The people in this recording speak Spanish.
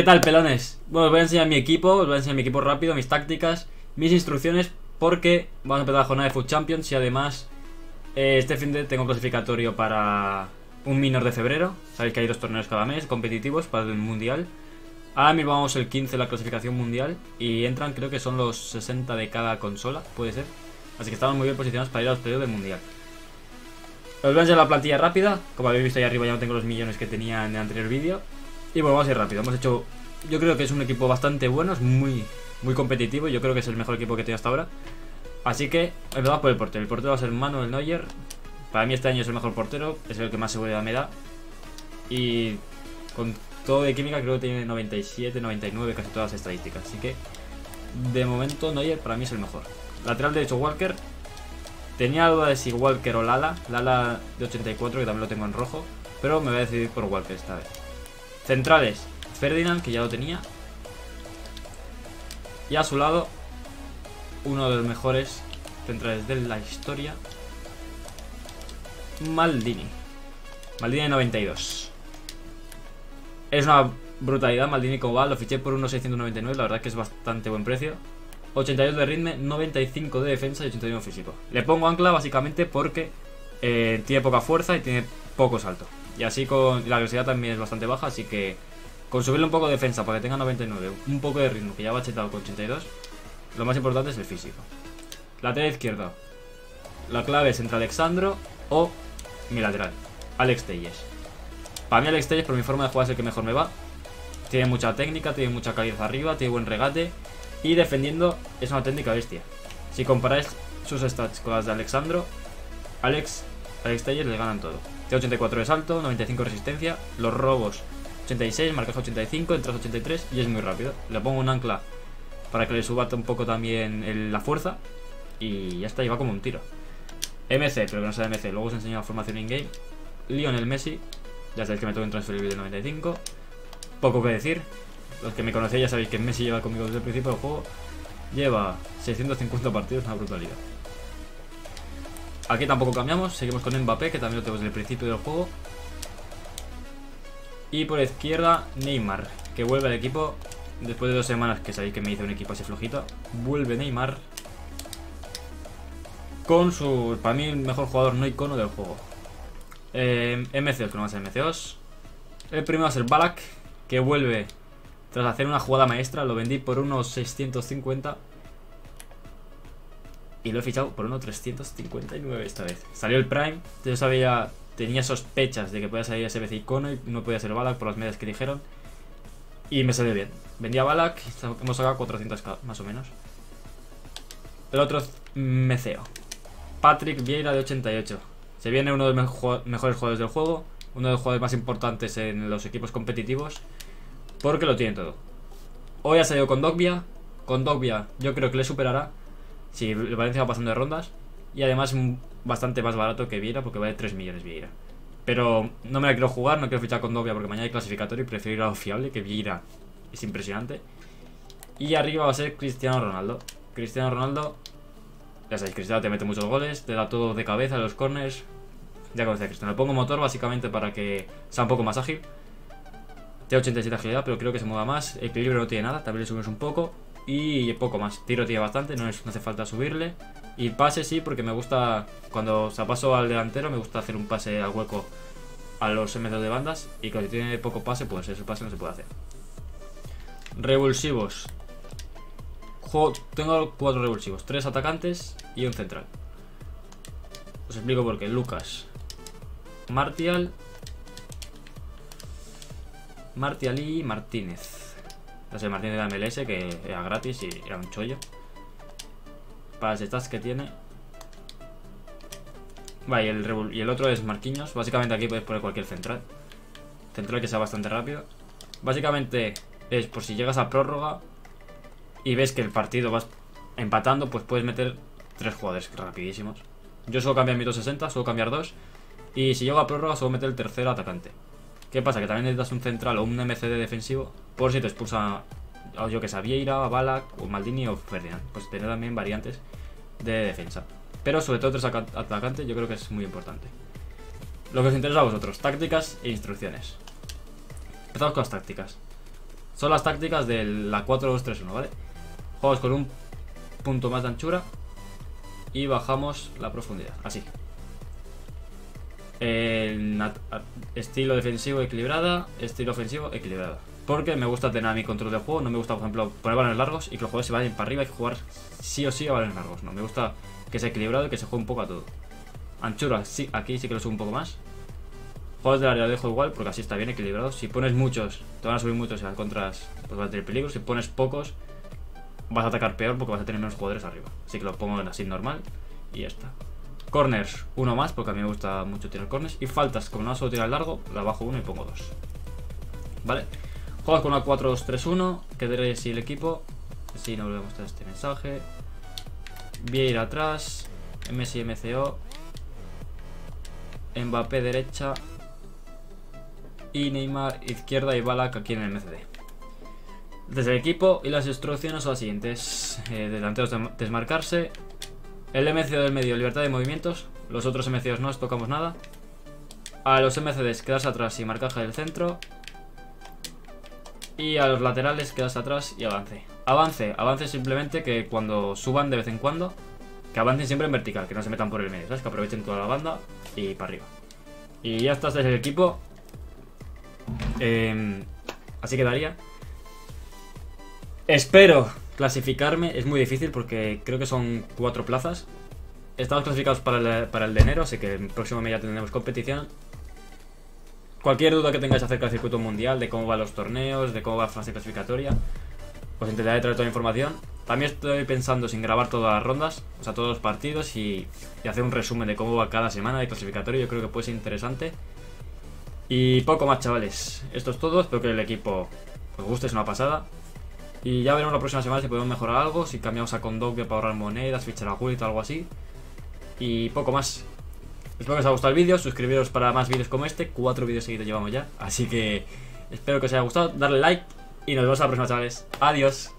¿Qué tal, pelones? Bueno, os voy a enseñar mi equipo, os voy a enseñar mi equipo rápido, mis tácticas, mis instrucciones, porque vamos a empezar la jornada de Food Champions y además eh, este fin de tengo clasificatorio para un minor de febrero. Sabéis que hay dos torneos cada mes competitivos para el mundial. Ahora mismo vamos el 15 de la clasificación mundial y entran, creo que son los 60 de cada consola, puede ser. Así que estamos muy bien posicionados para ir a los periodos del mundial. Os voy a enseñar la plantilla rápida. Como habéis visto ahí arriba ya no tengo los millones que tenía en el anterior vídeo. Y bueno, vamos a ir rápido. Hemos hecho. Yo creo que es un equipo bastante bueno, es muy, muy competitivo. Yo creo que es el mejor equipo que he hasta ahora. Así que empezamos por el portero. El portero va a ser Manuel Neuer. Para mí este año es el mejor portero, es el que más seguridad me da. Y con todo de química creo que tiene 97, 99, casi todas las estadísticas. Así que de momento Neuer para mí es el mejor. Lateral derecho Walker. Tenía duda de si Walker o Lala. Lala de 84 que también lo tengo en rojo. Pero me voy a decidir por Walker esta vez. Centrales, Ferdinand, que ya lo tenía. Y a su lado, uno de los mejores centrales de la historia, Maldini. Maldini de 92. Es una brutalidad, Maldini como va, lo fiché por unos 699, la verdad que es bastante buen precio. 82 de ritmo, 95 de defensa y 81 físico. Le pongo ancla básicamente porque eh, tiene poca fuerza y tiene poco salto. Y así con la agresividad también es bastante baja, así que con subirle un poco de defensa para que tenga 99, un poco de ritmo que ya va chetado con 82, lo más importante es el físico. Lateral izquierda. La clave es entre Alexandro o mi lateral, Alex Telles. Para mí Alex Telles, por mi forma de jugar, es el que mejor me va. Tiene mucha técnica, tiene mucha calidad arriba, tiene buen regate y defendiendo es una técnica bestia. Si comparáis sus stats con las de Alexandro, Alex, Alex Telles le ganan todo. Tiene 84 de salto, 95 de resistencia, los robos 86, marcaje 85, entras 83 y es muy rápido. Le pongo un ancla para que le suba un poco también la fuerza y ya está, y va como un tiro. MC, pero que no sea MC, luego os enseño la formación in-game. Lionel Messi, ya sabéis que me tengo en transferible de 95. Poco que decir, los que me conocéis ya sabéis que Messi lleva conmigo desde el principio del juego. Lleva 650 partidos, una brutalidad. Aquí tampoco cambiamos, seguimos con Mbappé, que también lo tengo desde el principio del juego. Y por izquierda, Neymar, que vuelve al equipo después de dos semanas que sabéis que me hice un equipo así flojito. Vuelve Neymar con su, para mí, el mejor jugador no icono del juego. Eh, MC2, que no va a ser MC2. El primero va a ser Balak, que vuelve tras hacer una jugada maestra. Lo vendí por unos 650. Y lo he fichado por unos 359 esta vez. Salió el Prime. Yo sabía, tenía sospechas de que podía salir ese icono y no podía ser Balak por las medias que dijeron. Y me salió bien. Vendí a Balak, hemos sacado 400k más o menos. El otro Meceo. Patrick Vieira de 88. Se viene uno de los mejores jugadores del juego, uno de los jugadores más importantes en los equipos competitivos, porque lo tiene todo. Hoy ha salido con Dogbia, con Dogbia yo creo que le superará si Valencia va pasando de rondas, y además bastante más barato que Vieira porque vale 3 millones Vieira. Pero no me la quiero jugar, no quiero fichar con Dogbia porque mañana hay clasificatorio y prefiero ir a lo fiable, que Vieira es impresionante. Y arriba va a ser Cristiano Ronaldo. Cristiano Ronaldo ya sabéis, Cristiano te mete muchos goles, te da todo de cabeza los corners. Ya conocéis a Cristiano. Le pongo motor básicamente para que sea un poco más ágil. Tiene 87 agilidad, pero creo que se mueva más. Equilibrio no tiene nada, también le subimos un poco. Y poco más. Tiro tiene bastante, no, hace falta subirle. Y pase sí, porque me gusta, cuando se paso al delantero, me gusta hacer un pase al hueco a los metros de bandas. Y cuando tiene poco pase, pues ese pase no se puede hacer. Revulsivos tengo cuatro revulsivos, tres atacantes y un central. Os explico por qué. Lucas, Martial, Martial y Martínez. No sé, Martínez de MLS, que era gratis y era un chollo. Para las stats que tiene. Vale, y el, y el otro es Marquinhos. Básicamente aquí puedes poner cualquier central. Central que sea bastante rápido. Básicamente es por si llegas a prórroga, y ves que el partido vas empatando, pues puedes meter tres jugadores rapidísimos. Yo suelo cambiar mi 260, suelo cambiar dos. Y si llego a prórroga, suelo meter el tercer atacante. ¿Qué pasa? Que también necesitas un central o un MCD defensivo por si te expulsa, yo que sé, Vieira, Balak, o Maldini o Ferdinand. Pues tener también variantes de defensa. Pero sobre todo tres atacantes yo creo que es muy importante. Lo que os interesa a vosotros, tácticas e instrucciones. Empezamos con las tácticas. Son las tácticas de la 4-2-3-1, ¿vale? Jugamos con un punto más de anchura y bajamos la profundidad, así. El estilo defensivo equilibrada, estilo ofensivo equilibrada. Porque me gusta tener a mi control de juego, no me gusta, por ejemplo, poner balones largos y que los jugadores se vayan para arriba y jugar sí o sí a balones largos. No, me gusta que sea equilibrado y que se juegue un poco a todo. Anchura, sí, aquí sí que lo subo un poco más. Juegos del área lo dejo igual porque así está bien equilibrado. Si pones muchos, te van a subir muchos y las contras pues vas a tener peligro. Si pones pocos, vas a atacar peor porque vas a tener menos jugadores arriba. Así que lo pongo en así normal y ya está. Corners, uno más porque a mí me gusta mucho tirar corners. Y faltas, como no solo tirar largo, la bajo uno y pongo dos. ¿Vale? Juegas con una 4-2-3-1. Que si el equipo. Si no volvemos a mostrar este mensaje. ir atrás. Messi MCO. Mbappé derecha. Y Neymar izquierda y Balak aquí en el MCD. Desde el equipo y las instrucciones son las siguientes. Eh, delanteros desmarcarse. El MCO del medio, libertad de movimientos. Los otros MCOs no os tocamos nada. A los MCDs quedarse atrás y marcaje del centro. Y a los laterales quedas atrás y avance. Avance, avance simplemente que cuando suban de vez en cuando, que avancen siempre en vertical, que no se metan por el medio, ¿sabes? Que aprovechen toda la banda y para arriba. Y ya está, este es el equipo. Em, así quedaría. Espero clasificarme, es muy difícil porque creo que son cuatro plazas. Estamos clasificados para el, para el de enero, así que el próximo mes ya tendremos competición. Cualquier duda que tengáis acerca del circuito mundial, de cómo van los torneos, de cómo va la fase clasificatoria, os intentaré traer toda la información. También estoy pensando sin grabar todas las rondas, o sea, todos los partidos y, hacer un resumen de cómo va cada semana de clasificatorio. Yo creo que puede ser interesante. Y poco más, chavales. Esto es todo. Espero que el equipo os guste, es una pasada. Y ya veremos la próxima semana si podemos mejorar algo, si cambiamos a Condogue para ahorrar monedas, fichar a Gullit o algo así. Y poco más. Espero que os haya gustado el vídeo, suscribiros para más vídeos como este, cuatro vídeos seguidos llevamos ya, así que espero que os haya gustado, darle like y nos vemos la próxima chavales, adiós.